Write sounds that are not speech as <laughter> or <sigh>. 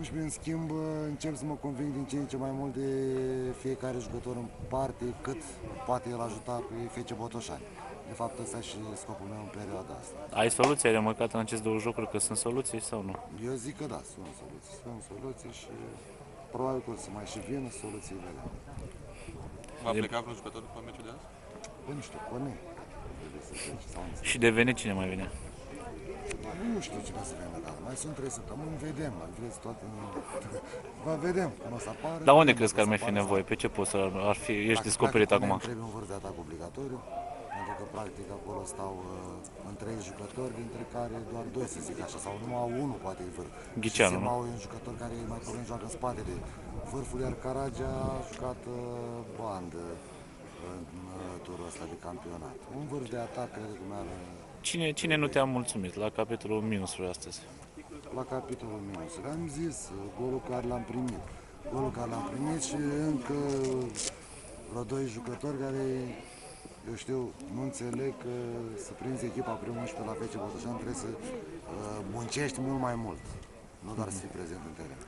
11 în schimb încep să mă conving din ce în ce mai mult de fiecare jucător în parte, cât poate el ajuta pe Fece Botoșani. De fapt, ăsta e și scopul meu în perioada asta. Ai soluții? Ai remarcat în aceste două jocuri că sunt soluții sau nu? Eu zic că da, sunt soluții. Sunt soluții și probabil că o să mai și vină soluții vedem. Va E- pleca vreun jucător după meciul de azi? Bă, nu știu, Cone. Trebuie să plece sau nu. Și de venit cine mai vine? Nu știu cine să vină, dar mai sunt trei săptămâni, vedem, mai vreți toate... <laughs> Va vedem când o să apară. Dar unde când crezi o că ar să mai fi apară, nevoie? Pe ce post ar, ar fi, ești Dacă descoperit practic acum? ne Trebuie un vârf de atac obligatoriu, pentru că practic acolo stau uh, în trei jucători, dintre care doar doi, să zic așa, sau numai unul poate e vârf. Ghiceanu, Și nu? Simau e un jucător care mai puțin joacă în spatele vârfului, iar Caragea a jucat uh, bandă în uh, turul ăsta de campionat. Un vârf de atac, cred că mi-ar uh, Cine, cine nu te-a mulțumit la capitolul minusului astăzi? la capitolul minus. Am zis, uh, golul care l-am primit. Golul care l-am primit și încă vreo doi jucători care, eu știu, nu înțeleg că să prinzi echipa primul 11 la FC Botoșani trebuie să uh, muncești mult mai mult. Nu doar să fii prezent în teren.